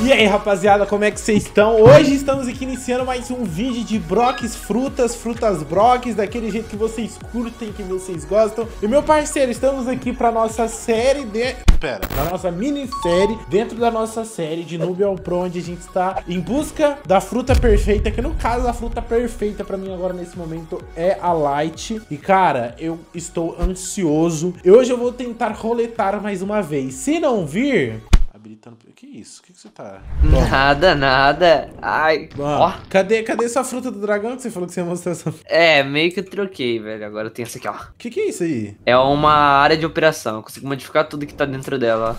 E aí, rapaziada, como é que vocês estão? Hoje estamos aqui iniciando mais um vídeo de broques, frutas, frutas broques, daquele jeito que vocês curtem, que vocês gostam. E meu parceiro, estamos aqui pra nossa série de... Pera, pra nossa minissérie, dentro da nossa série de Noob ao Pro, onde a gente está em busca da fruta perfeita, que no caso a fruta perfeita pra mim agora nesse momento é a Light. E cara, eu estou ansioso. E hoje eu vou tentar roletar mais uma vez. Se não vir, habilitando. Que isso? O que, que você tá? Nada, nada. Ai, Ó, ó. cadê, cadê sua fruta do dragão que você falou que você ia mostrar essa... É, meio que eu troquei, velho. Agora eu tenho essa aqui, ó. Que que é isso aí? É uma área de operação. Eu consigo modificar tudo que tá dentro dela.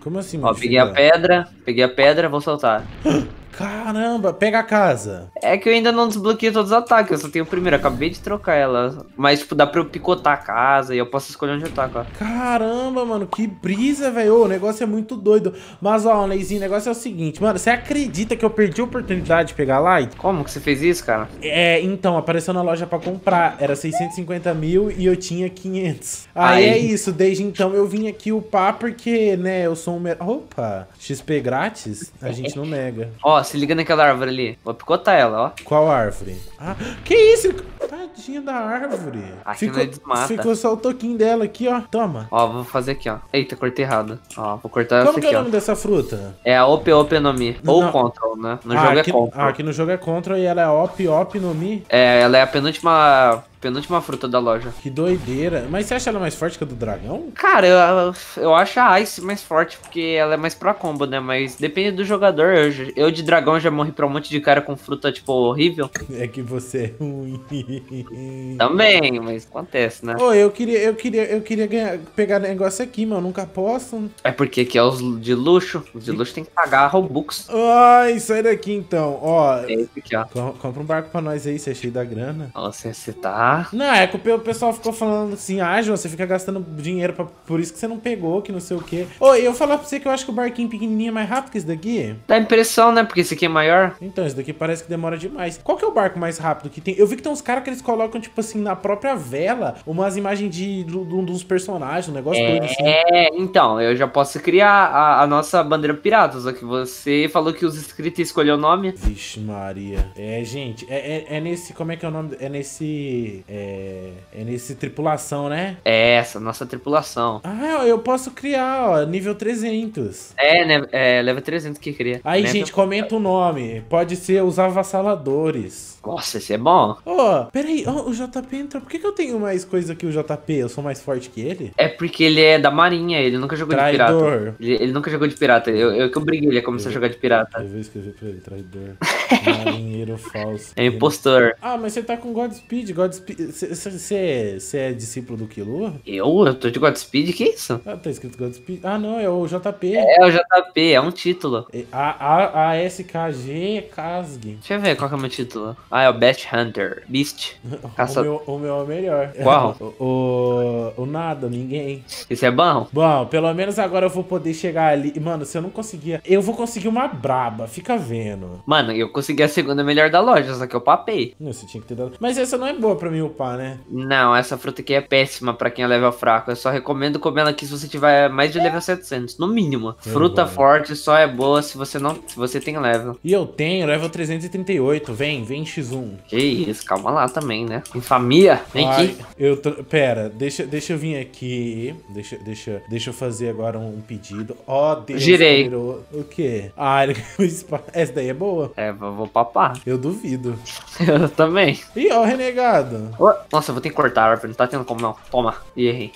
Como assim, Ó, peguei a pedra, peguei a pedra, vou soltar. Caramba, pega a casa. É que eu ainda não desbloqueei todos os ataques, eu só tenho o primeiro, acabei de trocar ela. Mas, tipo, dá pra eu picotar a casa e eu posso escolher onde eu taco, ó. Caramba, mano, que brisa, velho. O negócio é muito doido. Mas, ó, Leizinho, o negócio é o seguinte, mano. Você acredita que eu perdi a oportunidade de pegar Light? Como que você fez isso, cara? É, então, apareceu na loja pra comprar. Era 650 mil e eu tinha 500. Aí Ai. é isso. Desde então eu vim aqui upar porque, né, eu sou um... Opa, XP grátis? A gente não nega. Ó, se liga naquela árvore ali. Vou picotar ela, ó. Qual árvore? Ah, que isso? Tadinha da árvore. Aqui ficou, desmata. ficou só o toquinho dela aqui, ó. Toma. Ó, vou fazer aqui, ó. Eita, cortei errado. Ó, vou cortar Como essa que é o aqui, ó. nome dessa fruta? É a OP OP no Mi. Ou Não. Control, né? No ah, jogo aqui, é Control. ah, aqui no jogo é Control e ela é Op, Op no Mi. É, ela é a penúltima, penúltima fruta da loja. Que doideira. Mas você acha ela mais forte que a do dragão? Cara, eu, eu acho a Ice mais forte, porque ela é mais pra combo, né? Mas depende do jogador. Eu, eu de dragão já morri pra um monte de cara com fruta, tipo, horrível. É que você é ruim. Também, mas acontece, né? Ô, eu queria, eu queria, eu queria ganhar, pegar negócio aqui, mas eu nunca posso. É porque aqui é os de luxo. Os de luxo tem que pagar Robux. Ai, sai daqui então. Ó, É esse aqui, ó. com- compra um barco pra nós aí, você é cheio da grana. Nossa, você tá. Não, é que o pe- o pessoal ficou falando assim, ah, João, você fica gastando dinheiro pra, por isso que você não pegou, que não sei o quê. Ô, eu falar pra você que eu acho que o barquinho pequenininho é mais rápido que esse daqui. Dá impressão, né? Porque esse aqui é maior. Então, esse daqui parece que demora demais. Qual que é o barco mais rápido que tem? Eu vi que tem uns caras que eles colocam, tipo assim, na própria vela, umas imagens de, de um dos personagens, um negócio todo assim. É, então, eu já posso criar a, a nossa bandeira pirata, só que você falou que os inscritos escolheu o nome. Vixe Maria. É, gente, é, é, é nesse, como é que é o nome? É nesse, é, é nesse tripulação, né? É essa, nossa tripulação. Ah, eu posso criar, ó, nível 300. É, né? É, leva 300 que cria. Aí, Né? gente, comenta o nome. Pode ser os avassaladores. Nossa, esse é bom. Ô, peraí, ó, o JP entrou. Por que, que eu tenho mais coisa que o JP? Eu sou mais forte que ele? É porque ele é da marinha, ele nunca jogou de Traidor. pirata. Ele, ele nunca jogou de pirata. Eu, eu que obrigei ele a começar a jogar de pirata. Eu vou escrever pra ele, traidor. Marinheiro falso. É impostor. Ah, mas você tá com Godspeed. Godspeed. Você é discípulo do Killua? Eu? Eu tô de Godspeed? Que isso? Ah, tá escrito Godspeed. Ah, não, é o JP. É o JP, é um título. É A, a, a SKG Kasg. Deixa eu ver qual que é o meu título. Ah, é o Best Hunter. Beast. O Caça... meu, o meu é o melhor. Qual? o, o, o nada, ninguém. Esse é bom? Bom, pelo menos agora eu vou poder chegar ali. Mano, se eu não conseguir. Eu vou conseguir uma braba, fica vendo. Mano, eu consegui a segunda melhor da loja, só que eu papei. Não, você tinha que ter dado. Mas essa não é boa pra mim upar, né? Não, essa fruta aqui é péssima pra quem é level fraco. Eu só recomendo comer ela aqui se você tiver mais de level 700, no mínimo. Eu Fruta vou. forte só é boa se você não, se você tem level. E eu tenho level 338. Vem, vem X1. Que isso, calma lá também, né? Em família, vem Ai, aqui. Eu tô... Pera, deixa, deixa eu vir aqui. Deixa, deixa, deixa eu fazer agora um pedido. Ó, Deus. Girei. virou- O quê? Ah, ele... essa daí é boa. É, vou papar. Eu duvido. Eu também. Ih, ó, renegado. Nossa, eu vou ter que cortar a árvore, não tá tendo como não. Toma, e errei.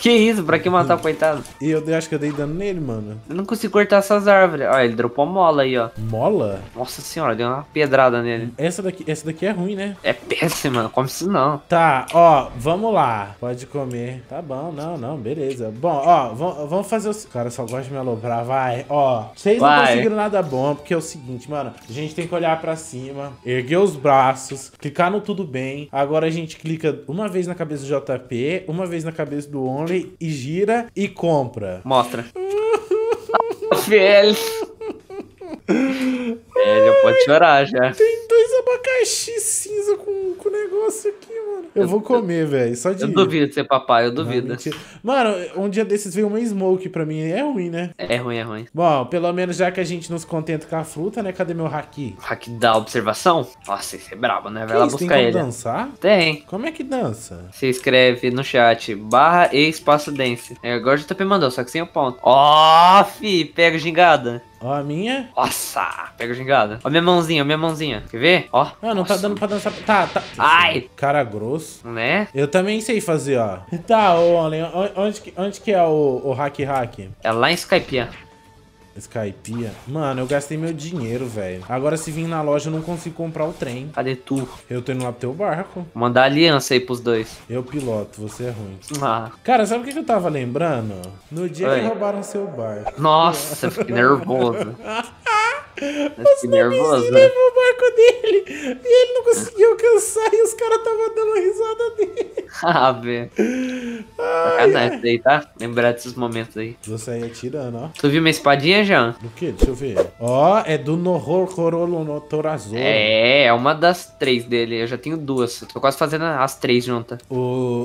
Que isso, pra que matar o coitado? E eu acho que eu dei dano nele, mano. Eu não consigo cortar essas árvores. Ó, ele dropou mola aí, ó. Mola? Nossa senhora, deu uma pedrada nele. Essa daqui, essa daqui é ruim, né? É péssima, não come isso não. Tá, ó, vamos lá. Pode comer. Tá bom, não, não, beleza. Bom, ó, vamos fazer o. Cara, só gosta de me aloprar, vai. Ó, vocês não Vai. conseguiram nada bom, porque é o seguinte, mano. A gente tem que olhar pra cima, erguer os braços, clicar no tudo bem. Agora a gente clica uma vez na cabeça do JP, uma vez na cabeça do Only e gira e compra. Mostra. Velho. Velho, pode chorar já. Tem dois abacaxi cinza com, com negócio aqui, mano. Eu vou comer, velho. Só de. Eu duvido ser papai, eu Não, duvido. mentira. Mano, um dia desses veio uma smoke pra mim. É ruim, né? É ruim, é ruim. Bom, pelo menos já que a gente nos contenta com a fruta, né? Cadê meu haki? Hack da observação? Nossa, esse é brabo, né? Que Vai lá isso, tem buscar como ele. dançar? Tem. Como é que dança? Você escreve no chat barra e espaço dance. É igual o JP mandou, só que sem o ponto. Ó, fi, pega a gingada. Ó, a minha. Nossa, pega a gingada. Ó minha mãozinha, minha mãozinha. Quer ver? Ó. Ah, não tá Nossa. dando pra dançar. Tá, tá. Ai. Cara grosso. Né? Eu também sei fazer, ó. Tá, ô, on- onde, que- onde que é o, o hack hack? É lá em Skype. Skypia. Mano, eu gastei meu dinheiro, velho. Agora se vir na loja eu não consigo comprar o trem. Cadê tu? Eu tô indo lá pro teu barco. Mandar aliança aí pros dois. Eu piloto, você é ruim. Ah, Cara, sabe o que eu tava lembrando? No dia Oi. que roubaram seu barco. nossa, eu fiquei nervoso. Eu fiquei nervoso. Ele levou o barco dele e ele não conseguiu alcançar e os caras tava dando risada dele. Ah, velho. Sacanagem aí, tá? Lembrar desses momentos aí. Vou sair atirando, ó. Tu viu minha espadinha, Jean? Do que? Deixa eu ver. Ó, é do Nohor Corolonotorazor. É, é uma das três dele. Eu já tenho duas. Eu tô quase fazendo as três juntas. O,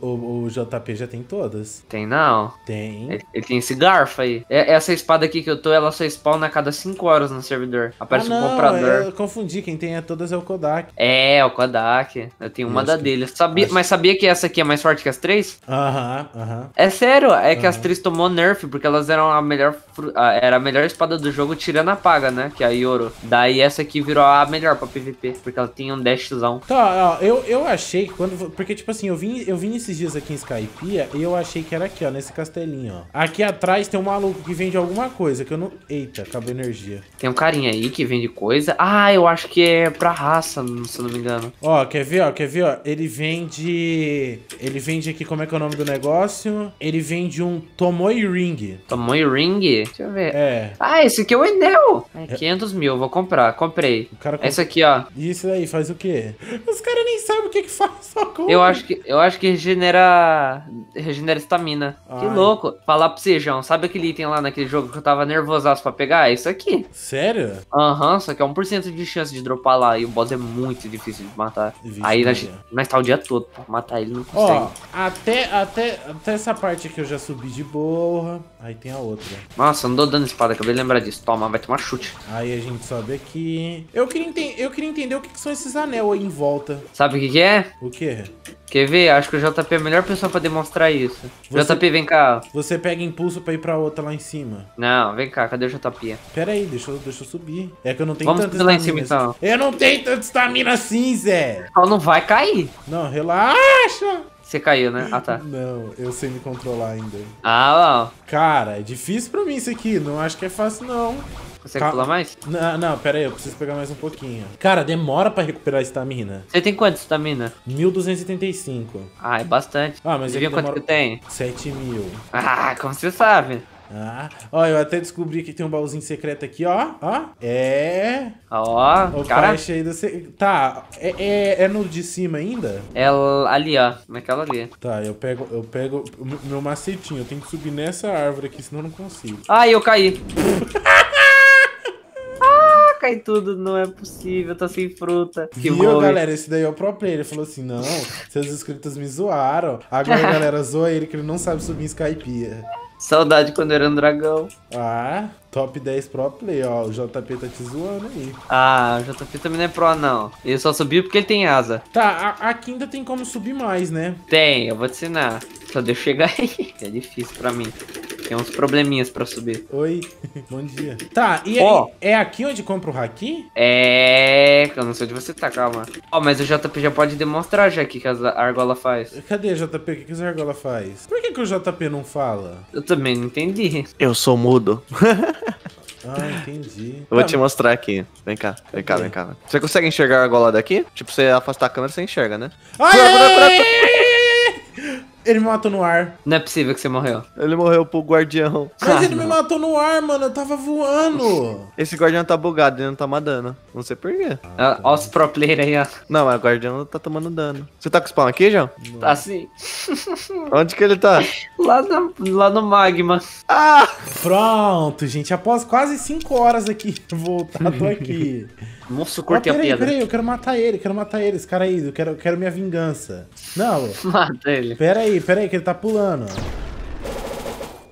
o, o JP já tem todas. Tem não. Tem. Ele, ele tem esse garfo aí. É- essa espada aqui que eu tô, ela só spawna a cada 5 horas no servidor. Aparece ah, um não, comprador. eu confundi. Quem tem é todas é o Kodak. É, o Kodak. Eu tenho uma da que- dele. Sabia, acho- Mas sabia que essa aqui é mais forte que as três? Aham, aham. É sério, é que as três tomou nerf, porque elas eram a melhor. fru- a- Era a melhor espada do jogo, tirando a paga, né? Que é a Yoro. Daí essa aqui virou a melhor pra PVP, porque ela tinha um dashzão. Tá, ó, eu, eu achei que quando. Porque, tipo assim, eu vim, eu vim esses dias aqui em Skypiea e eu achei que era aqui, ó, nesse castelinho, ó. Aqui atrás tem um maluco que vende alguma coisa que eu não. Eita, acabou a energia. Tem um carinha aí que vende coisa. Ah, eu acho que é pra raça, se eu não me engano. Ó, quer ver, ó, quer ver, ó? Ele vende. Ele vende aqui, como é que é o nome do negócio? Ele vende um Tomoe Ring. Tomou ring? Deixa eu ver. É. Ah, esse aqui é o Enel. É 500 mil, vou comprar. Comprei. O cara Esse aqui, ó. E isso aí faz o quê? Os caras nem que que faz. Eu acho que, eu acho que regenera. Regenera estamina. Que louco. Falar pra você, João. Sabe aquele item lá naquele jogo que eu tava nervosaço pra pegar? É isso aqui. Sério? Aham, só que é 1% de chance de dropar lá. E o boss é muito difícil de matar. Vixe, Aí nós, nós tá o dia todo pra matar ele, não consegue. Ó, até, até, até essa parte aqui eu já subi de boa. Aí tem a outra. Nossa, não dou dando espada, acabei de lembrar disso. Toma, vai tomar chute. Aí a gente sobe aqui. Eu queria, eu queria entender o que, que são esses anel aí em volta. Sabe o que, que é? O quê? Quer ver? Acho que o JP é a melhor pessoa pra demonstrar isso. Você- JP, vem cá. Você pega impulso pra ir pra outra lá em cima. Não, vem cá, cadê o JP? Pera aí, deixa eu, deixa eu subir. É que eu não tenho Vamos tanta lá em cima, assim. Eu não tenho tanta estamina assim, Zé. Só não vai cair. Não, relaxa. Você caiu, né? Ah, tá. Não, eu sei me controlar ainda. Ah, Cara, é difícil pra mim isso aqui. Não acho que é fácil, não. Ó. Você Calma. pula mais? Não, não, pera aí, eu preciso pegar mais um pouquinho. Cara, demora pra recuperar a estamina. Você tem quanto estamina? 1275. Ah, é bastante. Ah, mas viu que quanto demora- que tenho? 7 mil. Ah, como você sabe? Ah, ó, eu até descobri que tem um baúzinho secreto aqui, ó. Ó, é. Ó, O cara. caixa aí do. Tá, é, é, é no de cima ainda? É ali, ó. Naquela ali. Tá, eu pego, eu pego o meu- macetinho. Eu tenho que subir nessa árvore aqui, senão eu não consigo. Ai, eu caí. cai tudo. Não é possível. Eu tô sem fruta. Que Viu, bom. galera? Esse daí é o pro player. Ele falou assim: não, seus inscritos me zoaram. Agora a galera zoa ele que ele não sabe subir em Skype. Saudade quando era um dragão. Ah, top 10 pro player, ó. O JP tá te zoando aí. Ah, o JP também não é pro, não. Ele só subiu porque ele tem asa. Tá, a- aqui ainda tem como subir mais, né? Tem, eu vou te ensinar. Só deixa eu chegar aí. É difícil pra mim. Tem uns probleminhas pra subir. Oi, bom dia. Tá, e Ó. aí, é aqui onde compra o haki? É. Eu não sei onde você tá, calma. Ó, mas o JP já pode demonstrar já aqui que as- a argola faz. Cadê JP? O que, que o Zargola faz? Por que, que o JP não fala? Eu também não entendi. Eu sou mudo. Ah, entendi. Eu vou te mostrar aqui. Vem cá, vem cá, vem cá. Você consegue enxergar a argola daqui? Tipo, você afastar a câmera, você enxerga, né? Ai, ai, ai. Ele me matou no ar. Não é possível que você morreu. Ele morreu pro guardião. Mas Ah, ele me não. matou no ar, mano. Eu tava voando. Esse guardião tá bugado, ele não tá mais dano. Não sei por quê. Ah, Ó os pro player aí, ó. Não, mas o guardião tá tomando dano. Você tá com o spawn aqui, João? Tá assim. Onde que ele tá? Lá, na, lá no magma. Ah! Pronto, gente. Após quase 5 horas aqui voltado aqui. Nossa, eu Ó, cortei a peraí, pedra. peraí, eu quero matar ele, quero matar ele, esse cara aí, eu quero, eu quero minha vingança. Não, Mata ele. peraí, peraí, que ele tá pulando.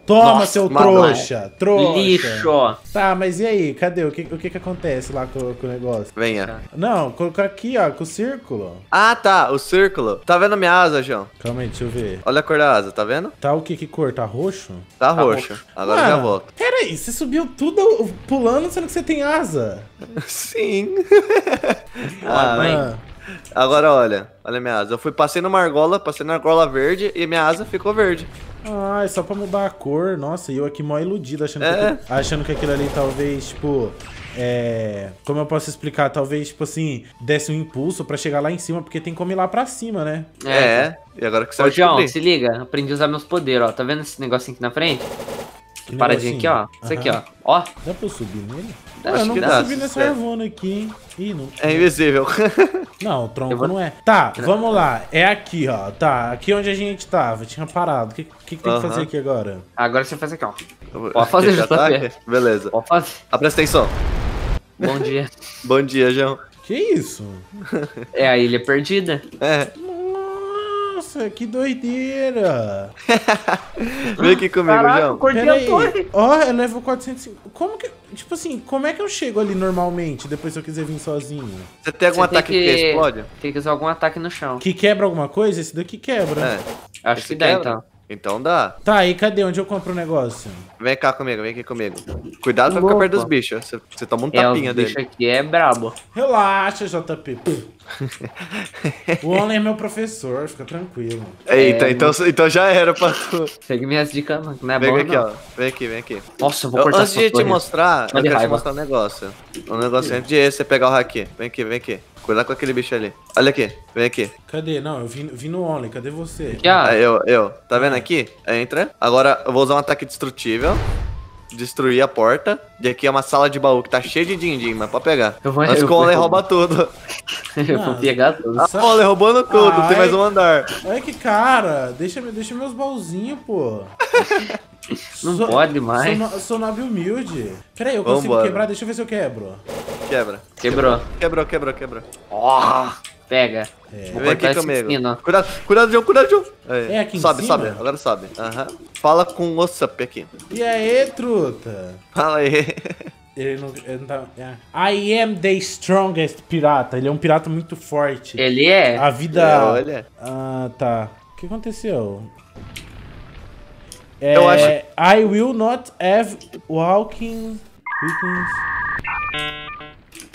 Toma, Nossa, seu mano, trouxa, trouxa. Lixo. Tá, mas e aí, cadê? O que, o que que acontece lá com, com o negócio? Venha. Não, colocar aqui, ó, com o círculo. Ah, tá, o círculo. Tá vendo minha asa, João? Calma aí, deixa eu ver. Olha a cor da asa, tá vendo? Tá o que que cor? Tá roxo? Tá, Tá roxo. roxo. Agora eu já Mano, volto. Peraí, você subiu tudo pulando, sendo que você tem asa. Sim. Ah, mãe. Ah, Agora olha, olha minha asa. Eu fui, passei numa argola, passei na argola verde e minha asa ficou verde. Ah, é só pra mudar a cor. Nossa, e eu aqui mó iludido, achando, É. que, achando que aquilo ali talvez, tipo. É. Como eu posso explicar? Talvez, tipo assim, desse um impulso pra chegar lá em cima, porque tem como ir lá pra cima, né? É. E agora que você Ô, vai João, se liga. Aprendi a usar meus poderes, ó. Tá vendo esse negocinho aqui na frente? Que Paradinha aqui, negocinho. ó. Isso aqui, ó. Ó. Dá pra eu subir nele? Acho Ah, eu não dá, subir nessa sincero. arvona aqui, hein? Ih, não. É invisível. Não, o tronco vou- não é. Tá, vamos lá. É aqui, ó. Tá, aqui onde a gente tava. Tinha parado. O que, que, que tem Aham. que fazer aqui agora? Agora você faz aqui, ó. Pode Pode fazer, JP. Beleza. Pode fazer. Ah, presta atenção. Bom dia. Bom dia, João. Que isso? É a ilha perdida. É. Nossa, que doideira. Vem aqui comigo, Caraca, eu João. cortei Pera a aí. torre. Ó, eu levo 405. Como que. Tipo assim, como é que eu chego ali normalmente, depois se eu quiser vir sozinho? Você tem algum Você tem ataque que... explode? Tem que usar algum ataque no chão. Que quebra alguma coisa? Esse daqui quebra. É. Acho Esse que dá, quebra? então. Então dá. Tá, e cadê? Onde eu compro o negócio? Vem cá comigo, vem aqui comigo. Cuidado pra ficar perto dos bichos. Você, você toma um É, tapinha o dele. bicho aqui é brabo. Relaxa, JP. o Only é meu professor, fica tranquilo. Eita, É, então, então já era pra tu. Segue minhas dicas, não é Vem bom, aqui, não. ó. Vem aqui, vem aqui. Nossa, eu vou Eu- cortar antes de te mostrar, eu quero te mostrar um negócio. Um negócio antes de você pegar o haki. Vem aqui, vem aqui. Cuidado com aquele bicho ali. Olha aqui, vem aqui. Cadê? Não, eu vim, vim no Only, cadê você? Aí, eu, eu. Tá vendo aqui? Entra. Agora eu vou usar um ataque destrutível. Destruir a porta. E aqui é uma sala de baú que tá cheia de din-din, mas pode pegar. Eu vou- Mas o Conley rouba tudo. eu vou Não. pegar tudo. A Conley roubando tudo, Ai. tem mais um andar. Olha que cara, deixa, deixa meus baúzinhos, pô. Não Sou- pode mais. Sou, no, sou nobre humilde. Peraí, eu consigo Vambora. quebrar, deixa eu ver se eu quebro. Quebra. Quebrou. Quebrou, quebrou, quebrou. Ó, pega. É. Vou cortar esse comigo. Cuidado, cuidado, João, cuidado, João. Aí. É aqui em sobe, cima? sobe, agora sobe. Aham. Fala com o Sup aqui. E aí, truta? Fala aí. Ele não, ele não tá. é. I am the strongest pirata. Ele é um pirata muito forte. Ele é? A vida. É, olha. Ah, tá. O que aconteceu? É, Eu acho- I will not have walking. weekends.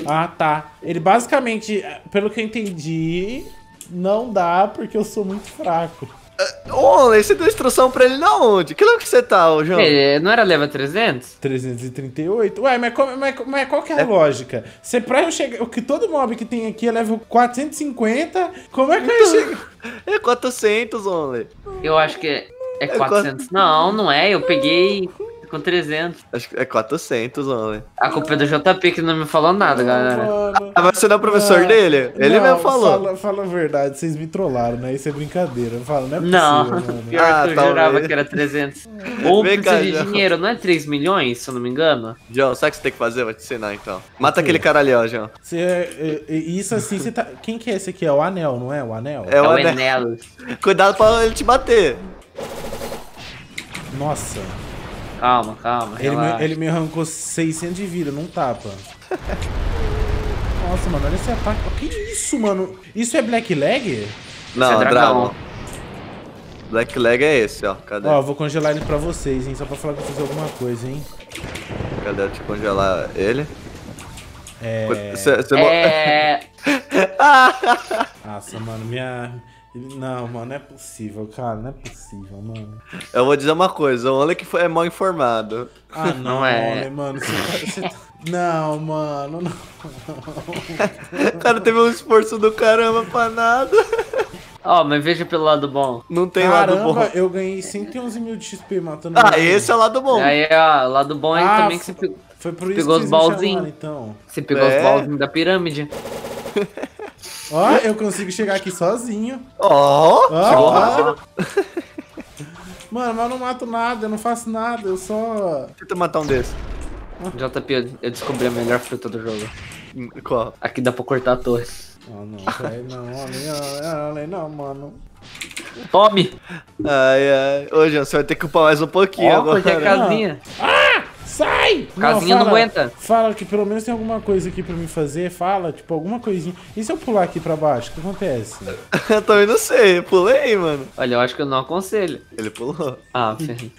Ah, tá. Ele basicamente, pelo que eu entendi, não dá porque eu sou muito fraco. Ô, você deu instrução pra ele na onde? Que lugar que você tá, ô, João? Ele não era leva 300? 338? Ué, mas, como- mas, mas qual que é a lógica? Se pra eu chegar. O que todo mob que tem aqui é level 450, como é que eu chego? É 400, Only. Eu acho que é, é 400. Não, não é. Eu peguei com 300. Acho que é 400, Only. A culpa é do JP que não me falou nada, galera. Mano. Ah, mas você não é o professor Não, dele? Ele não, mesmo falou. Fala, fala a verdade, vocês me trollaram, né? Isso é brincadeira. Eu falo, não é possível, Não, mano. pior Ah, que eu talvez. jurava que era 300. Ou precisa de dinheiro, não é 3 milhões, se eu não me engano? João, sabe o que você tem que fazer? Vou te ensinar então. Mata aquele cara ali, ó, João. Você, é, é, isso assim, você tá. Quem que é esse aqui? É o Anel, não é? O Anel? É É o anel. Enelos. Cuidado pra ele te bater. Nossa. Calma, calma. Ele me, ele me arrancou 600 de vida, não tapa. Nossa, mano, olha esse ataque. Que isso, mano? Isso é Black Leg? Não, é Dragon. dragão. Black Leg é esse, ó. Cadê? Ó, eu vou congelar ele pra vocês, hein? Só pra falar que eu fiz alguma coisa, hein? Cadê eu te congelar ele? É. Você, você mo- É. Nossa, mano, minha. Não, mano, não é possível, cara. Não é possível, mano. Eu vou dizer uma coisa, o Only que foi, é mal informado. Ah, não, Não é. Ole, mano. Você tá, você tá- Não, mano, não. O cara teve um esforço do caramba pra nada. Ó, mas veja pelo lado bom. Não tem lado bom. Caramba, eu ganhei 111 mil de XP matando Ah, ele. esse é o lado bom. Aí, ó, o lado bom é Ah, também que você, pe- Foi por isso pegou que os balzinhos. então. você pegou É. os balzinhos da pirâmide. Ó, eu consigo chegar aqui sozinho. Ó, Ó, chegou ó. rápido. Mano, mas eu não mato nada, eu não faço nada, eu só. Tenta matar um desses. JP, eu- descobri a melhor fruta do jogo. Qual? Aqui dá pra cortar a torre. Ah, não, velho, não, não, não, não, mano. Tome! Ai, ai. Ô, Jean, você vai ter que upar mais um pouquinho Ó, agora. cortei a casinha. Sai! Casinha não fala- aguenta. Fala que pelo menos tem alguma coisa aqui pra me fazer, fala, tipo, alguma coisinha. E se eu pular aqui pra baixo, o que acontece? eu também não sei. Pulei, mano. Olha, eu acho que eu não aconselho. Ele pulou. Ah, ferrei.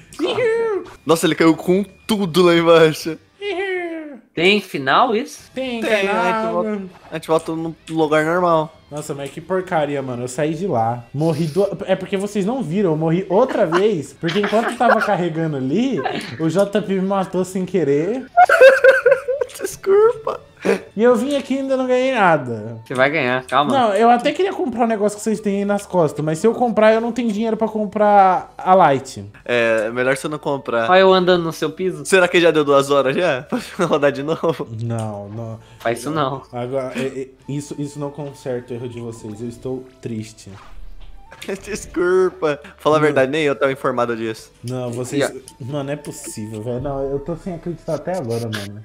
Nossa, ele caiu com tudo lá embaixo. Tem final isso? Tem, Tem, tem, né, que água. volta- A gente volta no lugar normal. Nossa, mas que porcaria, mano. Eu saí de lá. Morri do... É porque vocês não viram, eu morri outra vez. Porque enquanto eu tava carregando ali, o JP me matou sem querer. Desculpa. E eu vim aqui e ainda não ganhei nada. Você vai ganhar, calma. Não, eu até queria comprar um negócio que vocês têm aí nas costas, mas se eu comprar, eu não tenho dinheiro pra comprar a Light. É, melhor você não comprar. Olha eu andando no seu piso. Será que já deu duas horas já? Pra rodar de novo? Não, não. Faz isso não. Agora, é- é- isso, isso não conserta o erro de vocês. Eu estou triste. Desculpa. Fala a verdade, nem eu tava informado disso. Não, vocês. Yeah. Mano, não é possível, velho. Não, eu tô sem acreditar até agora, mano.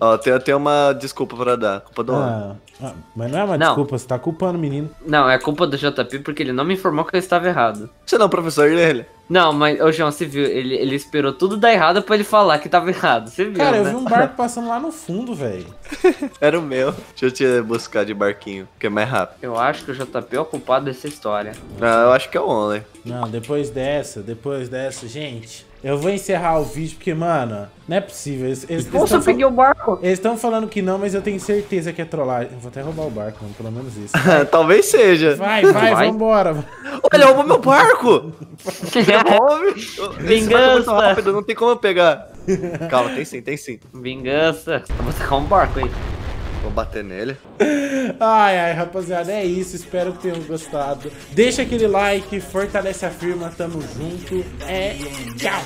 Ó, tem, tem uma desculpa pra dar. Culpa do homem. Ah, ah, mas não é uma Não. desculpa, você tá culpando o menino. Não, é culpa do JP porque ele não me informou que eu estava errado. Você não é o professor dele? Não, mas, ô João, você viu, ele, ele esperou tudo dar errado pra ele falar que tava errado. Você viu, Cara, eu né? vi um barco passando lá no fundo, velho. Era o meu. Deixa eu te buscar de barquinho, que é mais rápido. Eu acho que o JP é o culpado dessa história. Ah, eu acho que é o Only. Não, depois dessa, depois dessa, gente. Eu vou encerrar o vídeo porque, mano, não é possível. Eles eles- Nossa, eu peguei o barco! Eles estão falando que não, mas eu tenho certeza que é trollagem. Eu vou até roubar o barco, mano, pelo menos isso. Talvez seja. Vai, vai, Vai. vambora. Olha, roubou meu barco! É Vingança. rápido, não tem como eu pegar. Calma, tem sim, tem sim. Vingança. Eu vou tacar um barco aí. Vou bater nele. Ai, ai, rapaziada, é isso. Espero que tenham gostado. Deixa aquele like, fortalece a firma. Tamo junto. É tchau.